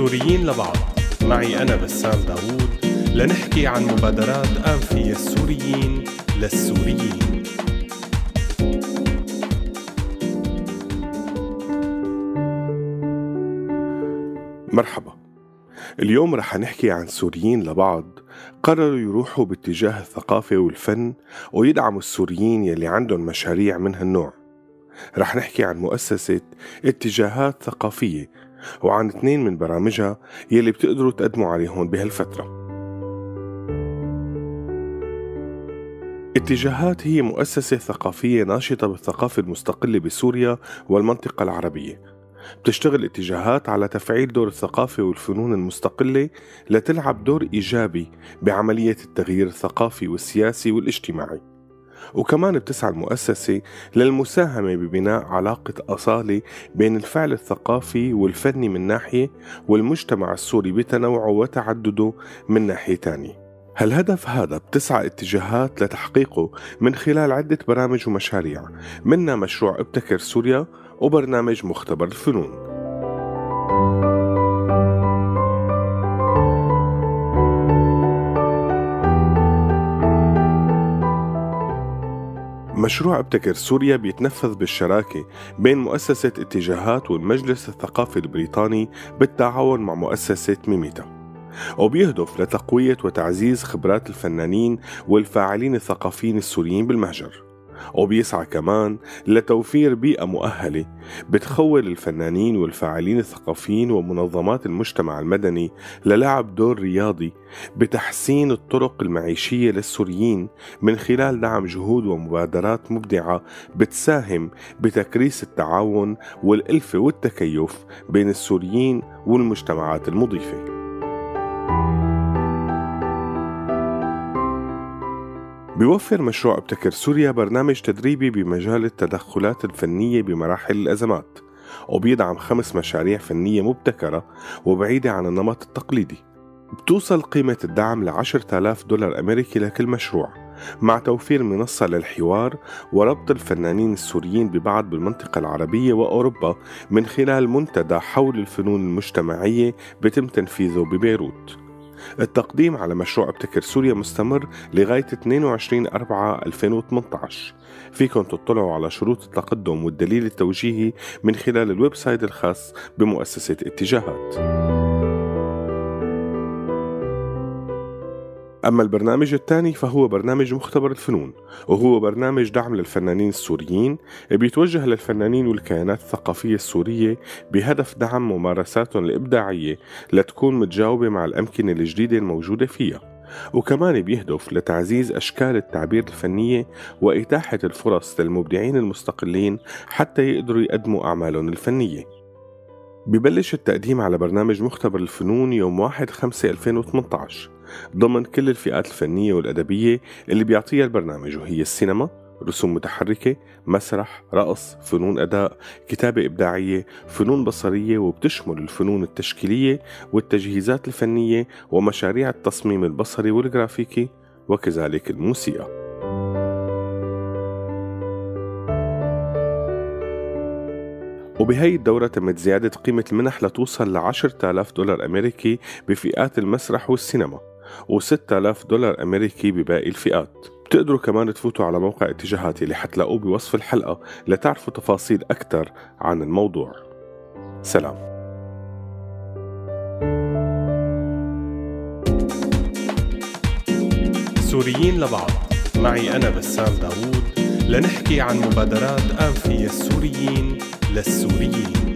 سوريين لبعض. معي أنا بسام داوود. لنحكي عن مبادرات أنفية السوريين للسوريين. مرحبا. اليوم رح نحكي عن سوريين لبعض. قرروا يروحوا باتجاه الثقافة والفن ويدعموا السوريين يلي عندهم مشاريع من هالنوع رح نحكي عن مؤسسة اتجاهات ثقافية وعن اثنين من برامجها يلي بتقدروا تقدموا عليهم بهالفترة. اتجاهات هي مؤسسة ثقافية ناشطة بالثقافة المستقلة بسوريا والمنطقة العربية. بتشتغل اتجاهات على تفعيل دور الثقافة والفنون المستقلة لتلعب دور إيجابي بعملية التغيير الثقافي والسياسي والاجتماعي. وكمان بتسعى المؤسسة للمساهمة ببناء علاقة أصالة بين الفعل الثقافي والفني من ناحية والمجتمع السوري بتنوعه وتعدده من ناحية تانية. هالهدف هذا بتسعى اتجاهات لتحقيقه من خلال عدة برامج ومشاريع منها مشروع ابتكر سوريا وبرنامج مختبر الفنون. مشروع ابتكر سوريا بيتنفذ بالشراكة بين مؤسسة اتجاهات والمجلس الثقافي البريطاني بالتعاون مع مؤسسة ميميتا. وبيهدف لتقوية وتعزيز خبرات الفنانين والفاعلين الثقافيين السوريين بالمهجر. وبيسعى كمان لتوفير بيئة مؤهلة بتخول الفنانين والفاعلين الثقافيين ومنظمات المجتمع المدني للعب دور رياضي بتحسين الطرق المعيشية للسوريين من خلال دعم جهود ومبادرات مبدعة بتساهم بتكريس التعاون والألفة والتكيف بين السوريين والمجتمعات المضيفة. بيوفر مشروع ابتكر سوريا برنامج تدريبي بمجال التدخلات الفنية بمراحل الأزمات وبيدعم خمس مشاريع فنية مبتكرة وبعيدة عن النمط التقليدي. بتوصل قيمة الدعم ل 10000 دولار أمريكي لكل مشروع مع توفير منصة للحوار وربط الفنانين السوريين ببعض بالمنطقة العربية وأوروبا من خلال منتدى حول الفنون المجتمعية بتم تنفيذه ببيروت. التقديم على مشروع ابتكر سوريا مستمر لغاية 22 4 2018 فيكم تطلعوا على شروط التقدم والدليل التوجيهي من خلال ال website الخاص بمؤسسة اتجاهات. أما البرنامج الثاني فهو برنامج مختبر الفنون وهو برنامج دعم للفنانين السوريين بيتوجه للفنانين والكيانات الثقافية السورية بهدف دعم ممارساتهم الإبداعية لتكون متجاوبة مع الأمكنة الجديدة الموجودة فيها. وكمان بيهدف لتعزيز أشكال التعبير الفنية وإتاحة الفرص للمبدعين المستقلين حتى يقدروا يقدموا أعمالهم الفنية. ببلش التقديم على برنامج مختبر الفنون يوم 1 5 2018 ضمن كل الفئات الفنية والأدبية اللي بيعطيها البرنامج وهي السينما رسوم متحركة، مسرح، رقص، فنون أداء، كتابة إبداعية، فنون بصرية وبتشمل الفنون التشكيلية والتجهيزات الفنية ومشاريع التصميم البصري والجرافيكي وكذلك الموسيقى. وبهي الدورة تمت زيادة قيمة المنح لتوصل ل 10000 دولار أمريكي بفئات المسرح والسينما و6000 دولار أمريكي بباقي الفئات. بتقدروا كمان تفوتوا على موقع اتجاهاتي اللي حتلاقوه بوصف الحلقة لتعرفوا تفاصيل أكثر عن الموضوع. سلام. سوريين لبعض. معي أنا بسام داوود لنحكي عن مبادرات أنفية السوريين للسوريين